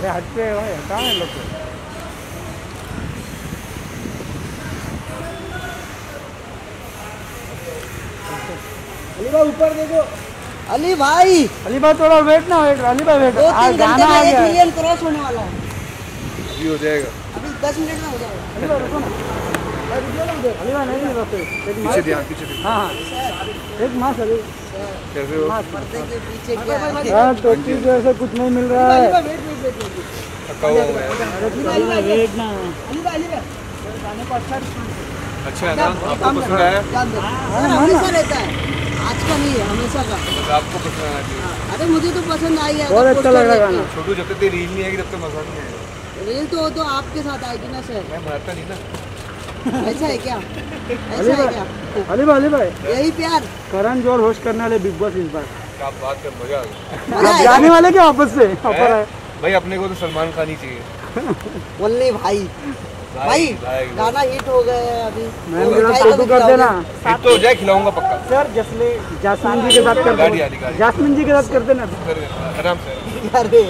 अरे हट पे है भाई कहाँ है लोग? अली भाई ऊपर देखो। अली भाई। अली भाई थोड़ा वेट ना वेट अली भाई वेट दो आज गाना आ गया है। मिलियन क्रॉस होने वाला है। अभी हो जाएगा। अभी दस मिनट में हो जाएगा। अली भाई रुको ना। अली भाई नहीं नहीं एक पीछे ध्यान पीछे ध्यान। हाँ हाँ। एक मास अली कैसे हो? मास पीछे क्या है टोपी जैसे कुछ नहीं मिल रहा अली है। हूँ अच्छा अच्छा है ना? आपको पसंद आया? दो सर हमेशा रहता है। आज का नहीं है हमेशा का। बस आपको पसंद आना चाहिए अरे मुझे तो पसंद आई है बहुत अच्छा लग रहा है छोटू जब तक रील नहीं आएगी तब तक मज़ा नहीं आएगा। रील तो तो आपके साथ आएगी ना सर। मैं मरता नहीं ना। ऐसा है क्या? ऐसा है भाई क्या? अली भाई अली भाई यही प्यार। करण ज़ोर होस्ट करने वाले बिग बॉस इस बार। क्या आप बात कर मज़ा आ गया। जाने वाले क्या वापस से? ऑफ़र है। भाई अपने को तो सलमान खान ही चाहिए। बोल भाई। भाई भाई गाना हिट हो गया है अभी। मैम तो कर देना। हिट तो हो जाए खिलाऊँगा पक्का। सर जसले जासमीन जी के साथ कर देना जासमीन जी के साथ कर देना। आराम से। अरे